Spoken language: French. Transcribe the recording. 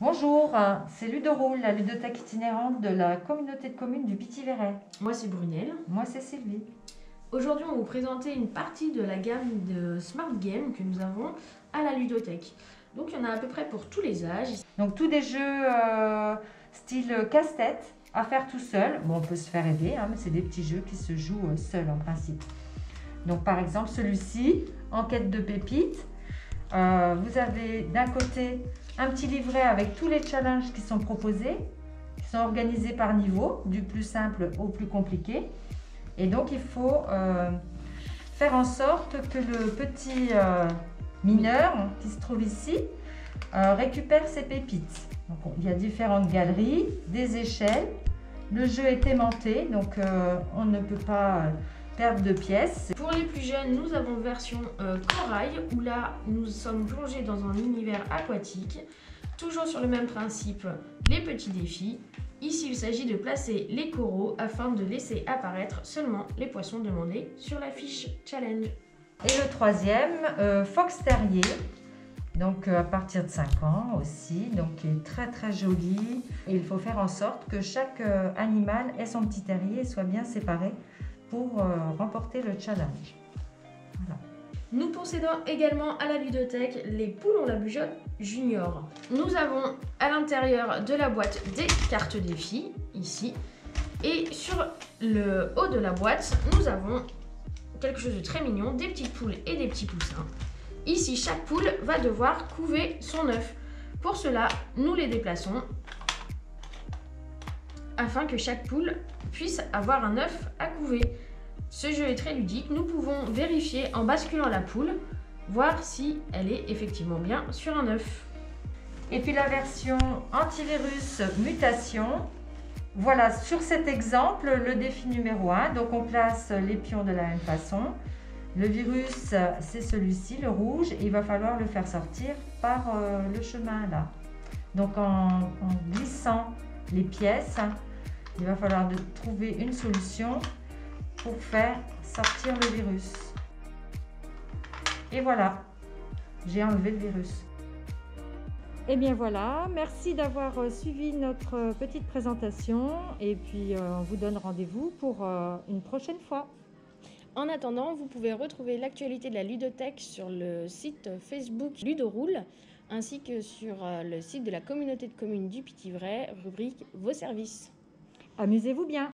Bonjour, c'est Ludoroule, la ludothèque itinérante de la communauté de communes du Petit-Véret. Moi c'est Brunel. Moi c'est Sylvie. Aujourd'hui on va vous présenter une partie de la gamme de Smart Games que nous avons à la ludothèque. Donc il y en a à peu près pour tous les âges. Donc tous des jeux euh, style casse-tête à faire tout seul. Bon on peut se faire aider, hein, mais c'est des petits jeux qui se jouent euh, seuls en principe. Donc par exemple celui-ci, Enquête de pépites. Euh, vous avez d'un côté un petit livret avec tous les challenges qui sont proposés, qui sont organisés par niveau, du plus simple au plus compliqué. Et donc il faut euh, faire en sorte que le petit euh, mineur qui se trouve ici euh, récupère ses pépites. Donc, il y a différentes galeries, des échelles. Le jeu est aimanté, donc on ne peut pas perdre de pièces. Pour les plus jeunes, nous avons version corail, où là, nous sommes plongés dans un univers aquatique. Toujours sur le même principe, les petits défis. Ici, il s'agit de placer les coraux afin de laisser apparaître seulement les poissons demandés sur la fiche challenge. Et le troisième, euh, Fox Terrier, donc euh, à partir de 5 ans aussi, donc qui est très très joli. il faut faire en sorte que chaque euh, animal ait son petit terrier et soit bien séparé pour remporter le challenge. Nous possédons également à la ludothèque les poulons la bujotte junior. Nous avons à l'intérieur de la boîte des cartes défis, ici. Et sur le haut de la boîte, nous avons quelque chose de très mignon, des petites poules et des petits poussins. Ici, chaque poule va devoir couver son œuf. Pour cela, nous les déplaçons afin que chaque poule puisse avoir un œuf à couver. Ce jeu est très ludique, nous pouvons vérifier en basculant la poule, voir si elle est effectivement bien sur un œuf. Et puis la version antivirus mutation. Voilà, sur cet exemple, le défi numéro 1. Donc on place les pions de la même façon. Le virus, c'est celui-ci, le rouge. il va falloir le faire sortir par euh, le chemin là. Donc en, en glissant les pièces, il va falloir de trouver une solution pour faire sortir le virus. Et voilà, j'ai enlevé le virus. Et eh bien voilà, merci d'avoir euh, suivi notre euh, petite présentation et puis euh, on vous donne rendez-vous pour une prochaine fois. En attendant, vous pouvez retrouver l'actualité de la ludothèque sur le site Facebook Ludoroule ainsi que sur le site de la communauté de communes du Petit-Vrai, rubrique Vos services. Amusez-vous bien